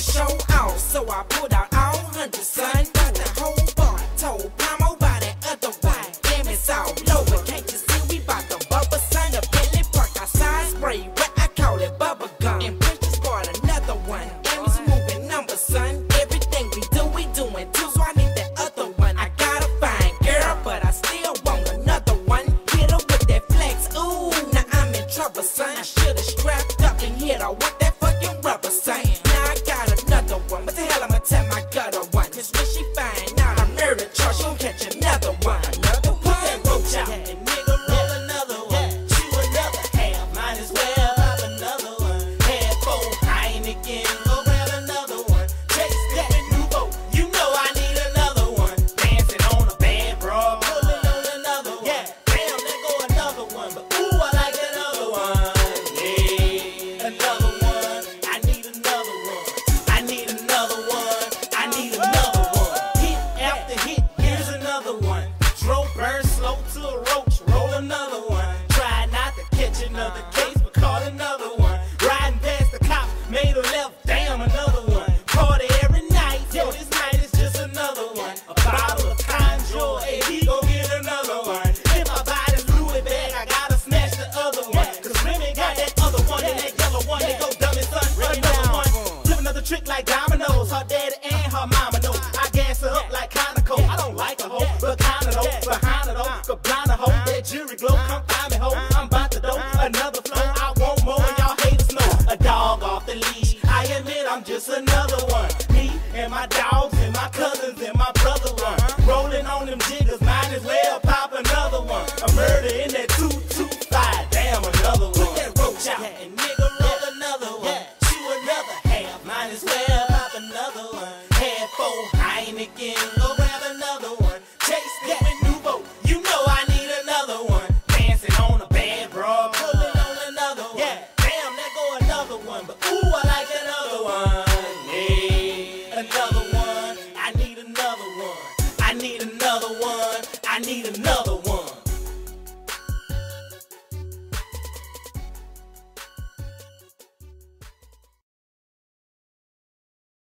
show out. So I put out trick like dominoes. Her daddy and her mama know. I gas her up like Conoco. I don't like a hoe, but kinda know. Behind it all, cabana hoe. That jury glow, come find me hoe. I'm about to do another flow. I want more, and y'all haters know. A dog off the leash. I admit I'm just another one. Me and my dog. chicken. Go grab another one. Chase me yeah. with nouveau. You know I need another one. Dancing on a bad bra. Pulling on another one. Yeah. Damn, there go another one. But ooh, I like another one. Yeah. Another one. I need another one. I need another one. I need another